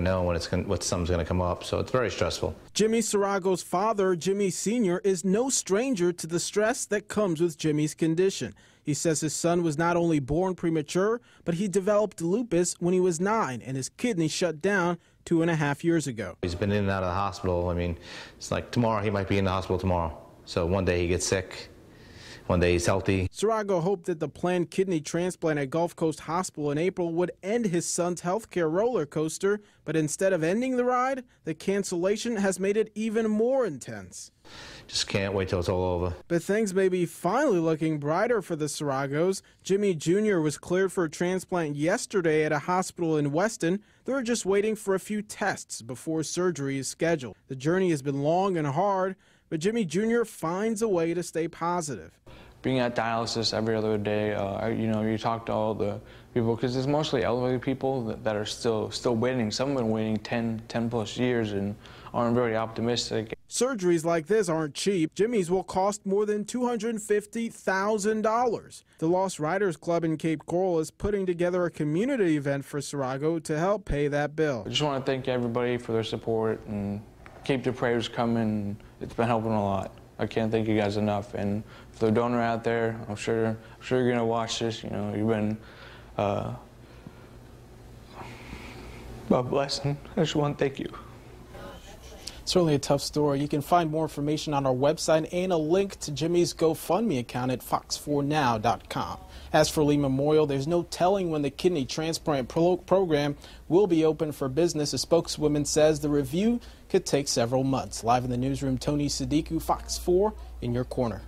Know when it's gonna, what something's going to come up, so it's very stressful. Jimmy Sarago's father, Jimmy Sr., is no stranger to the stress that comes with Jimmy's condition. He says his son was not only born premature, but he developed lupus when he was nine and his kidney shut down two and a half years ago. He's been in and out of the hospital. I mean, it's like tomorrow he might be in the hospital tomorrow. So one day he gets sick, one day he's healthy. Sarago hoped that the planned kidney transplant at Gulf Coast Hospital in April would end his son's healthcare roller coaster, but instead of ending the ride, the cancellation has made it even more intense. Just can't wait till it's all over. But things may be finally looking brighter for the Saragos. Jimmy Jr. was cleared for a transplant yesterday at a hospital in Weston. They're just waiting for a few tests before surgery is scheduled. The journey has been long and hard, but Jimmy Jr. finds a way to stay positive. Being at dialysis every other day, uh, you know, you talk to all the people because it's mostly elderly people that, that, are still still waiting. Some have been waiting 10, 10 plus years and aren't very optimistic. Surgeries like this aren't cheap. Jimmy's will cost more than $250,000. The Lost Riders Club in Cape Coral is putting together a community event for Sarago to help pay that bill. I just want to thank everybody for their support and keep the prayers coming. It's been helping a lot. I can't thank you guys enough. And for the donor out there, I'm sure, I'm sure you're gonna watch this. You know, you've been uh, a blessing. I just want to thank you. Certainly a tough story. You can find more information on our website and a link to Jimmy's GoFundMe account at fox4now.com. As for Lee Memorial, there's no telling when the kidney transplant pro program will be open for business. A spokeswoman says the review could take several months. Live in the newsroom, Tony Sadiku, Fox 4 in your corner.